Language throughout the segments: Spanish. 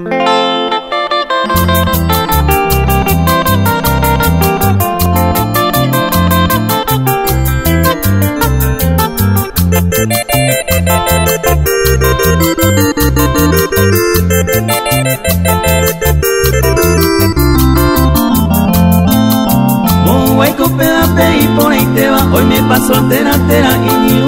y por ahí te va. Hoy me paso altera, altera y ni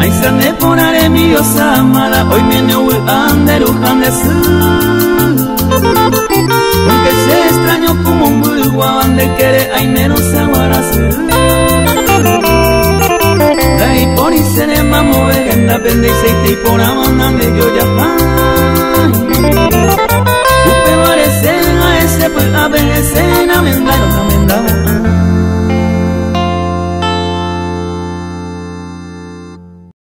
Aizane porare mi diosa amada Hoy me neu anderu handesu Aunque se extraño como un bulgua Ande quiere ainero se aguarasu Dai por isene mamo vegenda Pende y seite y por amanda me yo ya